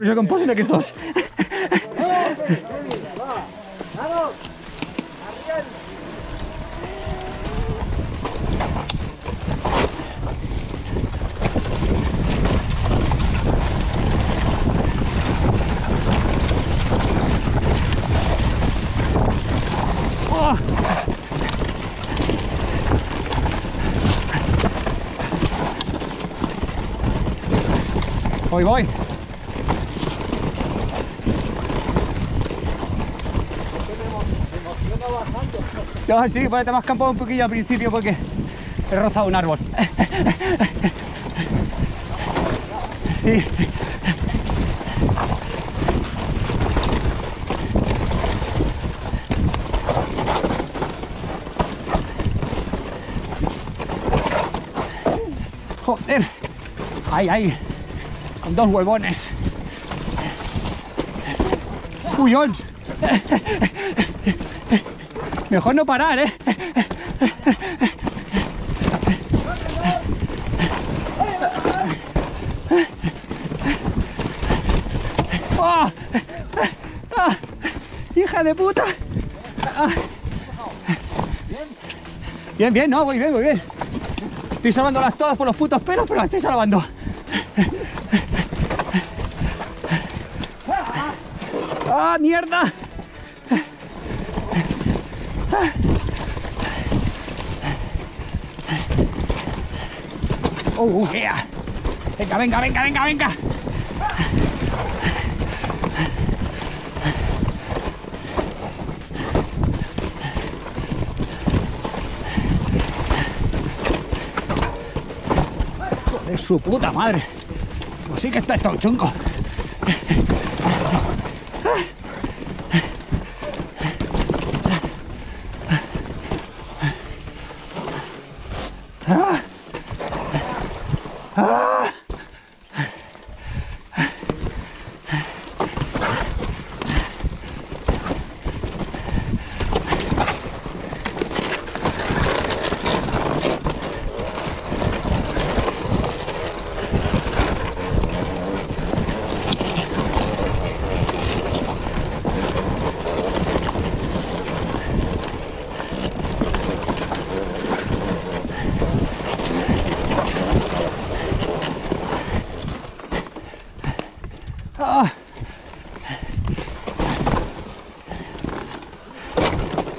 Yo con posible que estos. Voy, voy. Ya, sí, ponete más campo un poquillo al principio porque he rozado un árbol. Sí. Joder. Ay, ay. Con dos huevones. Cuyón. Mejor no parar, ¿eh? ¡Ah! ¡Hija de puta! ¡Ah! Bien, bien, no, voy bien, voy bien. Estoy salvándolas todas por los putos pelos, pero las estoy salvando. ¡Ah, mierda! ¡Oh, yeah! Venga, venga, venga, venga, venga. De su puta madre. Pues sí que está esto chungo.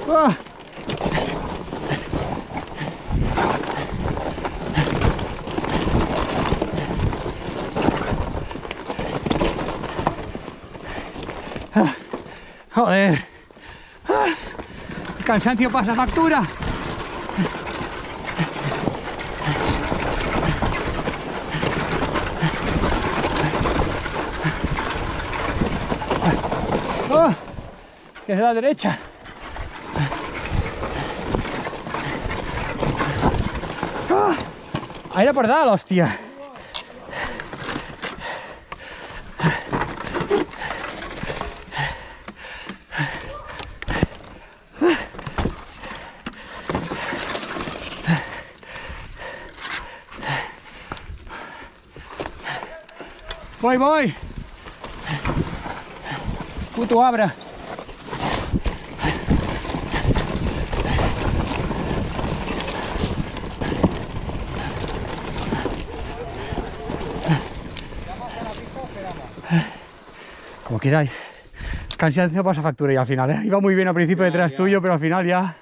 Ah. Ah. Joder. Ah. Cansancio pasa factura. ¡Oh! Que es la derecha. ¡Ah! Ahí por dar, hostia. Voy, voy. Puto abra. Queráis. Cansancio pasa factura y al final, ¿eh? Iba muy bien al principio detrás tuyo, pero al final ya...